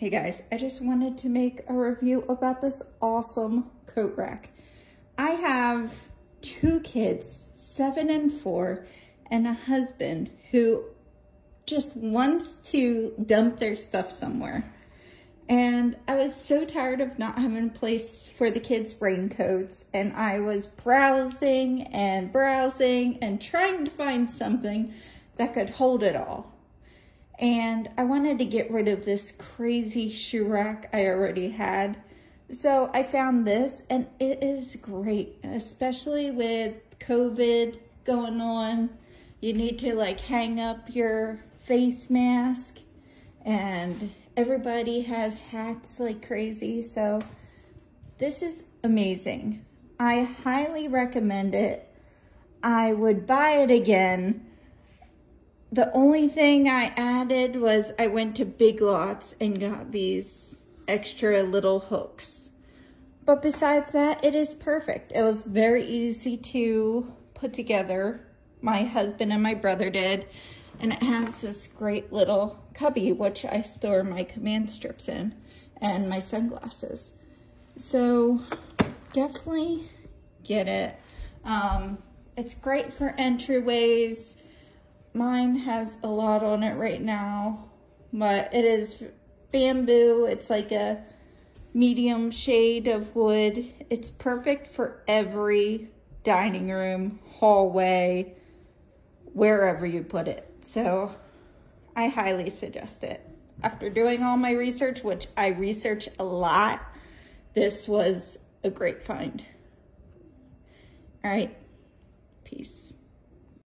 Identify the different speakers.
Speaker 1: Hey guys, I just wanted to make a review about this awesome coat rack. I have two kids, seven and four, and a husband who just wants to dump their stuff somewhere. And I was so tired of not having a place for the kids' raincoats. And I was browsing and browsing and trying to find something that could hold it all and I wanted to get rid of this crazy shoe rack I already had. So I found this and it is great, especially with COVID going on. You need to like hang up your face mask and everybody has hats like crazy. So this is amazing. I highly recommend it. I would buy it again the only thing I added was I went to Big Lots and got these extra little hooks. But besides that, it is perfect. It was very easy to put together. My husband and my brother did. And it has this great little cubby, which I store my command strips in and my sunglasses. So definitely get it. Um, it's great for entryways Mine has a lot on it right now, but it is bamboo. It's like a medium shade of wood. It's perfect for every dining room, hallway, wherever you put it. So I highly suggest it. After doing all my research, which I research a lot, this was a great find. All right, peace.